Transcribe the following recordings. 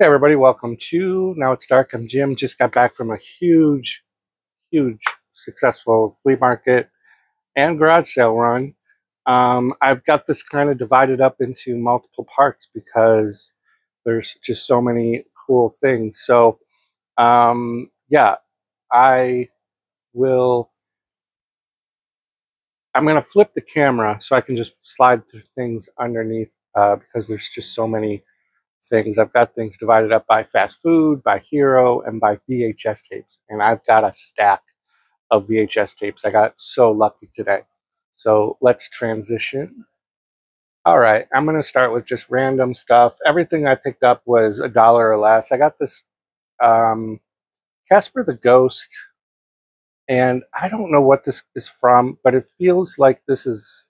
Hey everybody, welcome to Now It's Dark. I'm Jim. Just got back from a huge, huge successful flea market and garage sale run. Um, I've got this kind of divided up into multiple parts because there's just so many cool things. So um, yeah, I will, I'm going to flip the camera so I can just slide through things underneath uh, because there's just so many things. I've got things divided up by fast food, by hero, and by VHS tapes. And I've got a stack of VHS tapes. I got so lucky today. So let's transition. All right, I'm going to start with just random stuff. Everything I picked up was a dollar or less. I got this um, Casper the Ghost, and I don't know what this is from, but it feels like this is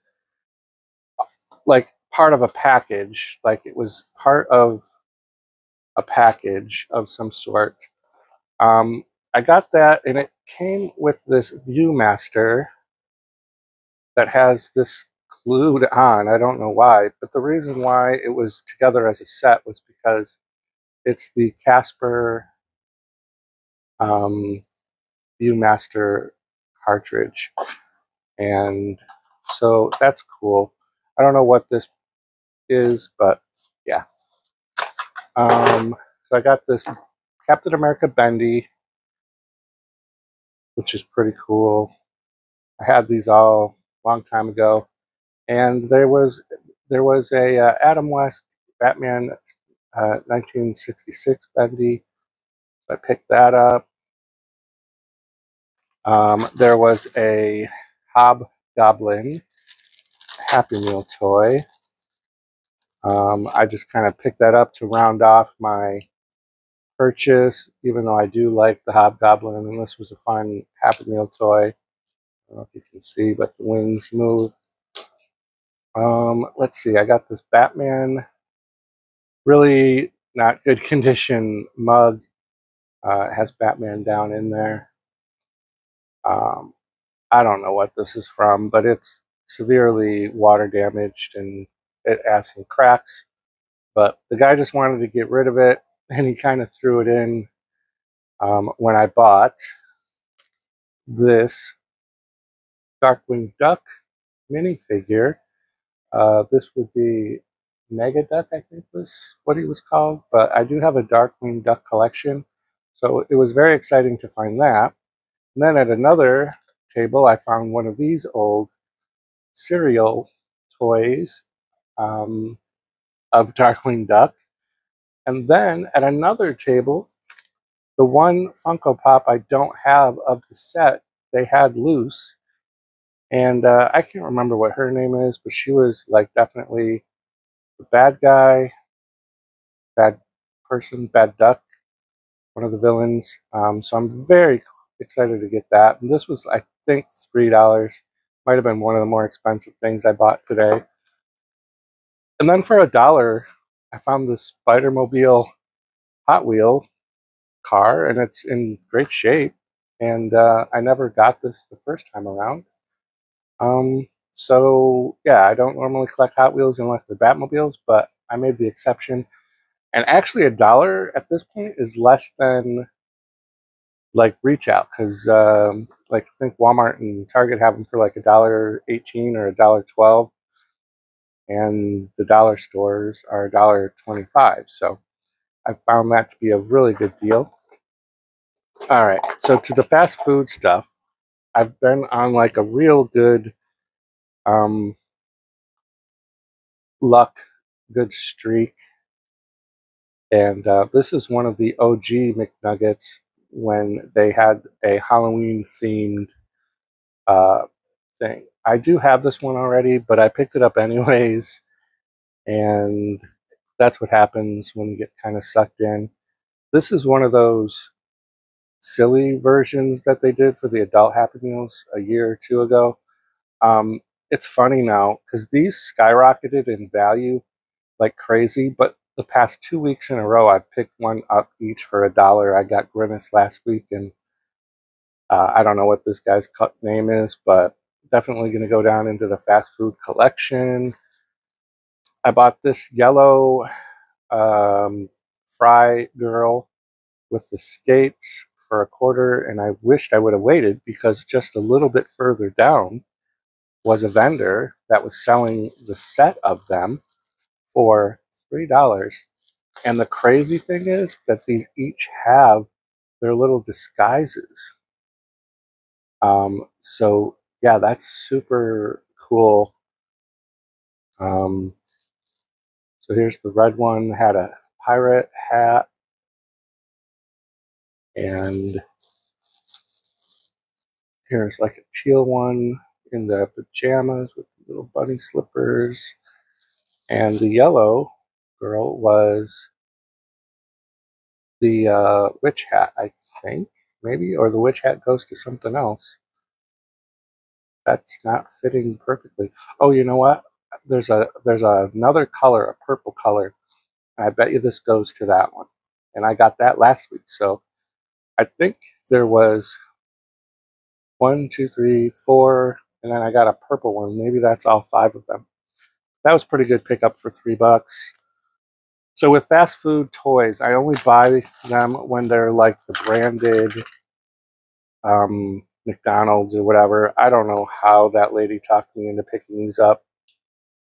like part of a package, like it was part of a package of some sort. Um, I got that, and it came with this ViewMaster that has this glued on. I don't know why, but the reason why it was together as a set was because it's the Casper um, ViewMaster cartridge. And so that's cool. I don't know what this is, but yeah. Um, so I got this Captain America Bendy, which is pretty cool. I had these all a long time ago, and there was there was a uh, Adam West Batman uh, 1966 Bendy. I picked that up. Um, there was a Hobgoblin Happy Meal toy. Um, I just kind of picked that up to round off my purchase, even though I do like the Hobgoblin, and this was a fun Happy Meal toy. I don't know if you can see, but the wings move. Um, let's see, I got this Batman, really not good condition mug. Uh, it has Batman down in there. Um, I don't know what this is from, but it's severely water damaged and it has some cracks. But the guy just wanted to get rid of it and he kind of threw it in um, when I bought this Darkwing Duck minifigure. Uh, this would be Negaduck, I think was what he was called. But I do have a Darkwing Duck collection. So it was very exciting to find that. And then at another table, I found one of these old cereal toys um, of Darkwing Duck. And then at another table, the one Funko Pop I don't have of the set, they had loose. And uh, I can't remember what her name is, but she was like definitely the bad guy, bad person, bad duck, one of the villains. Um, so I'm very excited to get that. And this was, I think, $3. Might have been one of the more expensive things I bought today. And then for a dollar, I found this Spider-Mobile Hot Wheel car, and it's in great shape. And uh, I never got this the first time around. Um, so yeah, I don't normally collect Hot Wheels unless they're Batmobiles, but I made the exception. And actually, a dollar at this point is less than like retail because um, like I think Walmart and Target have them for like a dollar eighteen or a dollar twelve and the dollar stores are $1.25. So I found that to be a really good deal. All right, so to the fast food stuff, I've been on like a real good um, luck, good streak. And uh, this is one of the OG McNuggets when they had a Halloween themed uh, thing. I do have this one already, but I picked it up anyways. And that's what happens when you get kind of sucked in. This is one of those silly versions that they did for the adult Happy Meals a year or two ago. Um, it's funny now because these skyrocketed in value like crazy, but the past two weeks in a row, I picked one up each for a dollar. I got Grimace last week, and uh, I don't know what this guy's name is, but definitely going to go down into the fast food collection. I bought this yellow um, fry girl with the skates for a quarter, and I wished I would have waited because just a little bit further down was a vendor that was selling the set of them for three dollars. And the crazy thing is that these each have their little disguises. Um, so yeah, that's super cool. Um, so here's the red one, had a pirate hat and here's like a teal one in the pajamas with little bunny slippers. And the yellow girl was the uh, witch hat, I think, maybe, or the witch hat goes to something else. That's not fitting perfectly. Oh, you know what? There's a there's another color, a purple color. I bet you this goes to that one. And I got that last week, so I think there was one, two, three, four, and then I got a purple one. Maybe that's all five of them. That was pretty good pickup for three bucks. So with fast food toys, I only buy them when they're like the branded um, McDonald's or whatever. I don't know how that lady talked me into picking these up.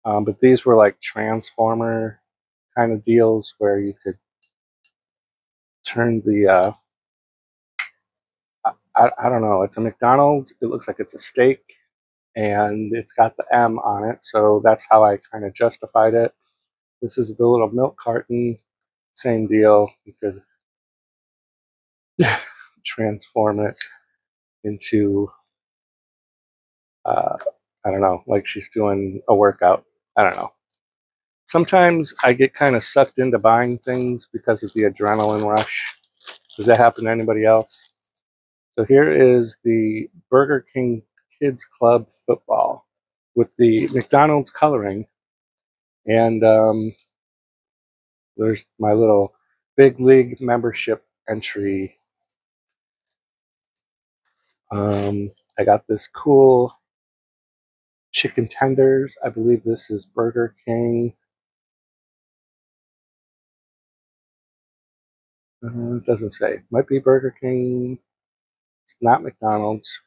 Um, but these were like Transformer kind of deals where you could turn the uh, I, I don't know. It's a McDonald's. It looks like it's a steak and it's got the M on it. So that's how I kind of justified it. This is the little milk carton. Same deal. You could transform it into, uh, I don't know, like she's doing a workout. I don't know. Sometimes I get kind of sucked into buying things because of the adrenaline rush. Does that happen to anybody else? So here is the Burger King Kids Club football with the McDonald's coloring. And um, there's my little big league membership entry. Um, I got this cool chicken tenders. I believe this is Burger King. Uh, it doesn't say. Might be Burger King. It's not McDonald's.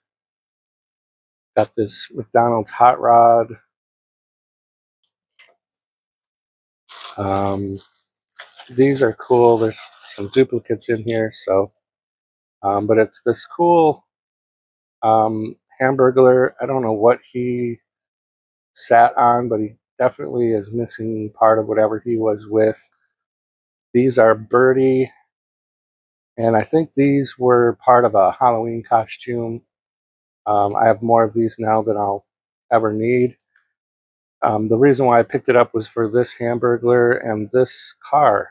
Got this McDonald's hot rod. Um, these are cool. There's some duplicates in here, so um, but it's this cool um, Hamburglar. I don't know what he sat on, but he definitely is missing part of whatever he was with. These are Birdie and I think these were part of a Halloween costume. Um, I have more of these now than I'll ever need. Um, the reason why I picked it up was for this Hamburglar and this car.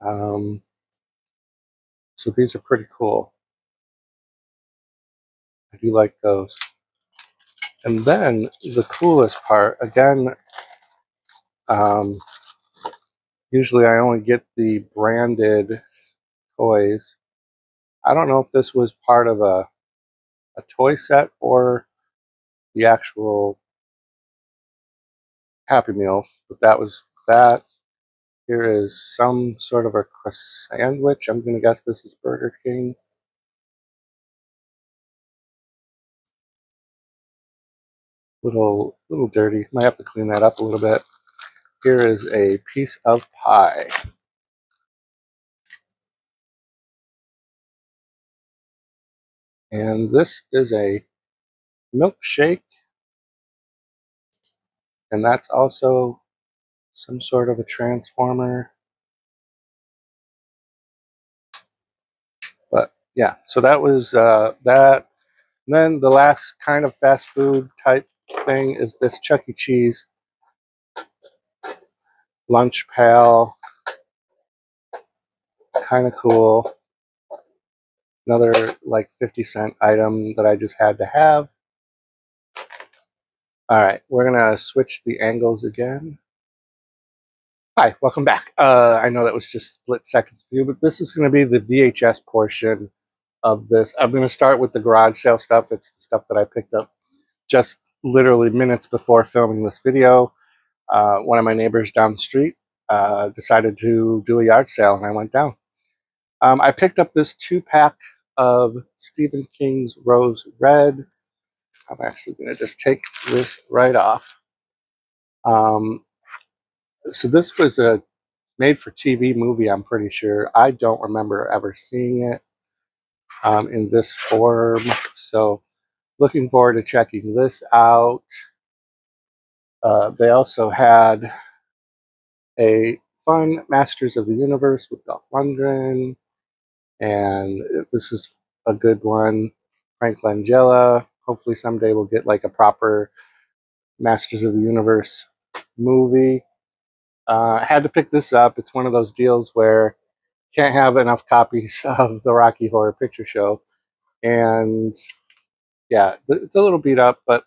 Um, so these are pretty cool. I do like those. And then the coolest part, again, um, usually I only get the branded toys. I don't know if this was part of a, a toy set or the actual Happy Meal, but that was that. Here is some sort of a sandwich. I'm going to guess this is Burger King. Little, little dirty. Might have to clean that up a little bit. Here is a piece of pie. And this is a milkshake. And that's also some sort of a transformer. But yeah, so that was uh, that. And then the last kind of fast food type thing is this Chuck E. Cheese lunch pail. Kind of cool another like 50 cent item that I just had to have. All right, we're gonna switch the angles again. Hi, welcome back. Uh, I know that was just split seconds view, but this is gonna be the VHS portion of this. I'm gonna start with the garage sale stuff. It's the stuff that I picked up just literally minutes before filming this video. Uh, one of my neighbors down the street uh, decided to do a yard sale and I went down. Um, I picked up this two pack of Stephen King's Rose Red. I'm actually going to just take this right off. Um, so this was a made for TV movie, I'm pretty sure. I don't remember ever seeing it um, in this form. So looking forward to checking this out. Uh, they also had a fun Masters of the Universe with Dolph Lundgren, and this is a good one. Frank Langella. Hopefully someday we'll get like a proper Masters of the Universe movie. Uh, I had to pick this up. It's one of those deals where can't have enough copies of the Rocky Horror Picture Show, and yeah, it's a little beat up, but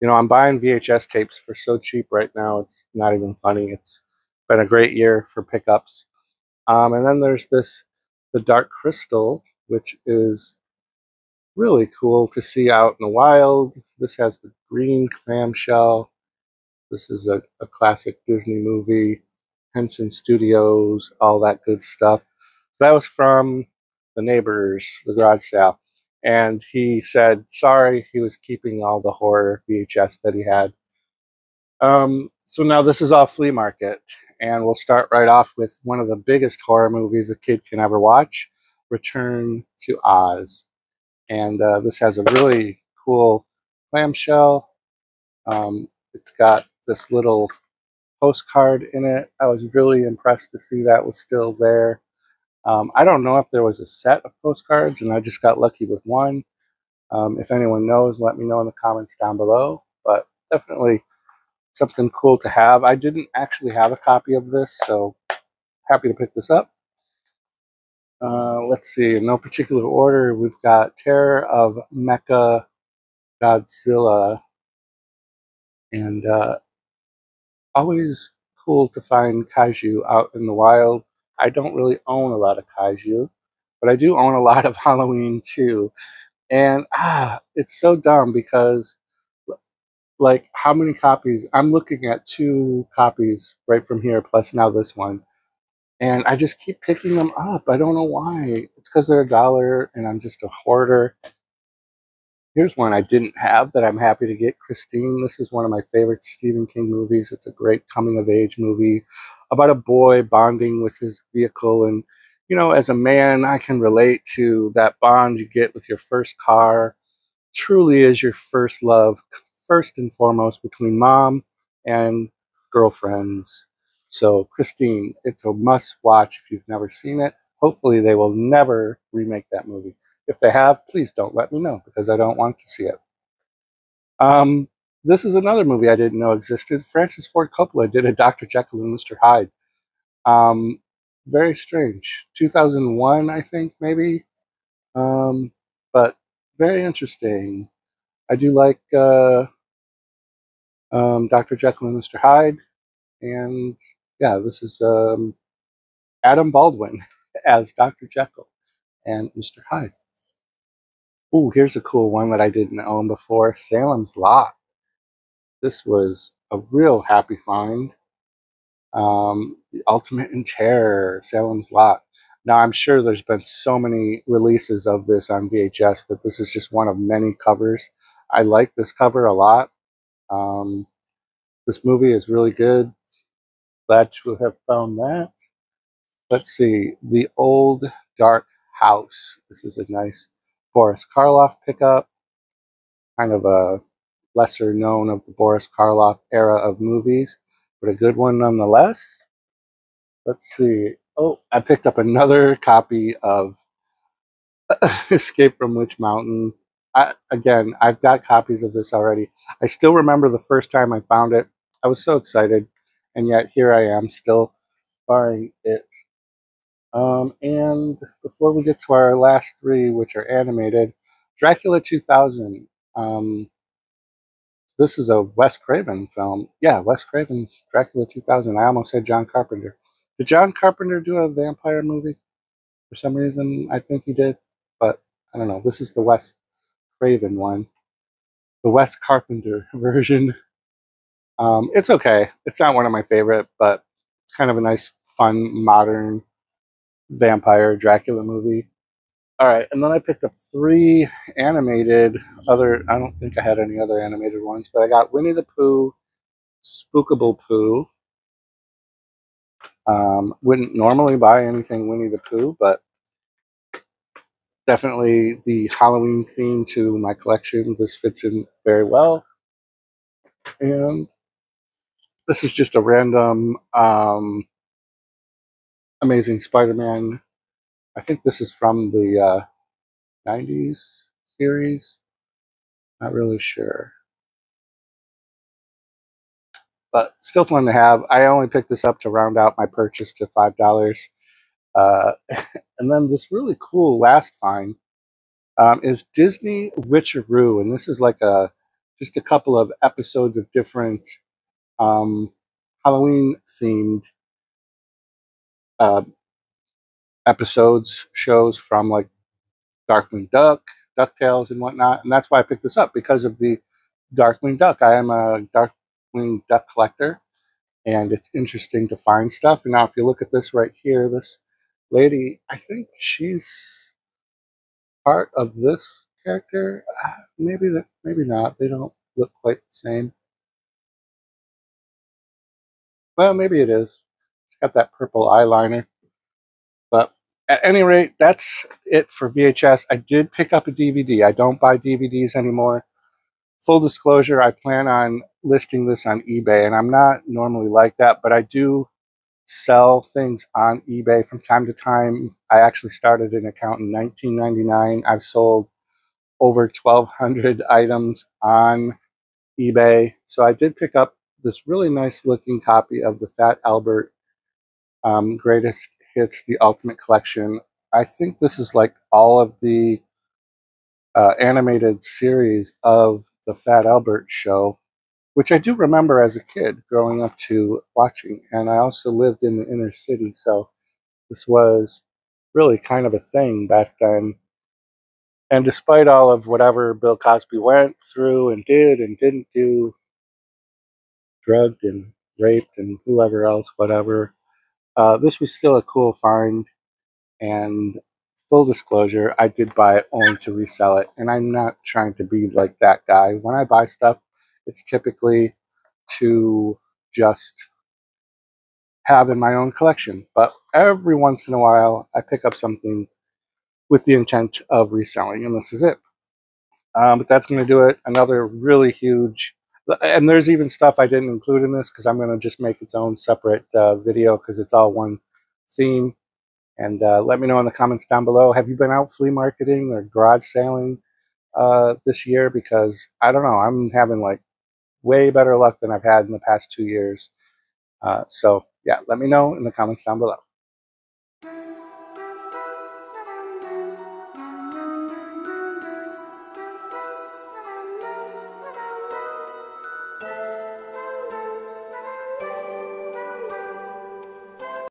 you know, I'm buying VHS tapes for so cheap right now. It's not even funny. It's been a great year for pickups. Um, and then there's this, the Dark Crystal, which is really cool to see out in the wild. This has the green clamshell. This is a, a classic Disney movie, Henson Studios, all that good stuff. That was from the neighbors, the garage sale and he said sorry he was keeping all the horror vhs that he had. Um, so now this is off flea market and we'll start right off with one of the biggest horror movies a kid can ever watch return to oz. And uh, this has a really cool clamshell. Um, it's got this little postcard in it. I was really impressed to see that was still there um, I don't know if there was a set of postcards and I just got lucky with one. Um, if anyone knows, let me know in the comments down below. But definitely something cool to have. I didn't actually have a copy of this, so happy to pick this up. Uh, let's see, in no particular order, we've got Terror of Mecha Godzilla. And uh, always cool to find kaiju out in the wild. I don't really own a lot of kaiju, but I do own a lot of Halloween too. And ah, it's so dumb because like how many copies I'm looking at two copies right from here plus now this one. And I just keep picking them up. I don't know why. It's because they're a dollar and I'm just a hoarder. Here's one I didn't have that I'm happy to get Christine. This is one of my favorite Stephen King movies. It's a great coming of age movie about a boy bonding with his vehicle. And, you know, as a man, I can relate to that bond you get with your first car. Truly is your first love, first and foremost, between mom and girlfriends. So, Christine, it's a must watch if you've never seen it. Hopefully, they will never remake that movie. If they have, please don't let me know because I don't want to see it. Um, this is another movie I didn't know existed. Francis Ford Coppola did a Dr. Jekyll and Mr. Hyde. Um, very strange. 2001, I think, maybe. Um, but very interesting. I do like uh, um, Dr. Jekyll and Mr. Hyde. And yeah, this is um, Adam Baldwin as Dr. Jekyll and Mr. Hyde. Ooh, here's a cool one that I didn't own before Salem's Lot. This was a real happy find. Um, the Ultimate in Terror, Salem's Lot. Now, I'm sure there's been so many releases of this on VHS that this is just one of many covers. I like this cover a lot. Um, this movie is really good. Glad to have found that. Let's see. The Old Dark House. This is a nice Boris Karloff pickup. Kind of a lesser known of the Boris Karloff era of movies, but a good one nonetheless. Let's see. Oh, I picked up another copy of Escape from Witch Mountain. I, again, I've got copies of this already. I still remember the first time I found it. I was so excited, and yet here I am still buying it. Um, and before we get to our last three, which are animated, Dracula 2000. Um, this is a Wes Craven film. Yeah, Wes Craven's Dracula 2000. I almost said John Carpenter. Did John Carpenter do a vampire movie? For some reason, I think he did, but I don't know. This is the Wes Craven one, the Wes Carpenter version. Um, it's okay. It's not one of my favorite, but it's kind of a nice, fun, modern vampire Dracula movie. All right, and then I picked up three animated other. I don't think I had any other animated ones, but I got Winnie the Pooh, Spookable Pooh. Um, wouldn't normally buy anything Winnie the Pooh, but definitely the Halloween theme to my collection. This fits in very well. And this is just a random um, Amazing Spider-Man I think this is from the uh, 90s series. Not really sure. But still fun to have. I only picked this up to round out my purchase to $5. Uh, and then this really cool last find um, is Disney Witcheroo. And this is like a just a couple of episodes of different um, Halloween themed uh, episodes, shows from like Darkwing Duck, DuckTales, and whatnot. And that's why I picked this up because of the Darkwing Duck. I am a Darkwing Duck collector, and it's interesting to find stuff. And now, if you look at this right here, this lady, I think she's part of this character. Uh, maybe that, maybe not. They don't look quite the same. Well, maybe it is. It's got that purple eyeliner. But at any rate, that's it for VHS. I did pick up a DVD. I don't buy DVDs anymore. Full disclosure, I plan on listing this on eBay, and I'm not normally like that, but I do sell things on eBay from time to time. I actually started an account in 1999. I've sold over 1,200 items on eBay. So I did pick up this really nice looking copy of the Fat Albert um, Greatest Hits the Ultimate Collection. I think this is like all of the uh, animated series of the Fat Albert show, which I do remember as a kid growing up to watching. And I also lived in the inner city, so this was really kind of a thing back then. And despite all of whatever Bill Cosby went through and did and didn't do, drugged and raped and whoever else, whatever, uh, this was still a cool find, and full disclosure, I did buy it only to resell it, and I'm not trying to be like that guy. When I buy stuff, it's typically to just have in my own collection, but every once in a while, I pick up something with the intent of reselling, and this is it. Um, but that's going to do it. Another really huge and there's even stuff I didn't include in this because I'm going to just make its own separate uh, video because it's all one theme. And uh, let me know in the comments down below. Have you been out flea marketing or garage sailing uh, this year? Because I don't know. I'm having like way better luck than I've had in the past two years. Uh, so yeah, let me know in the comments down below.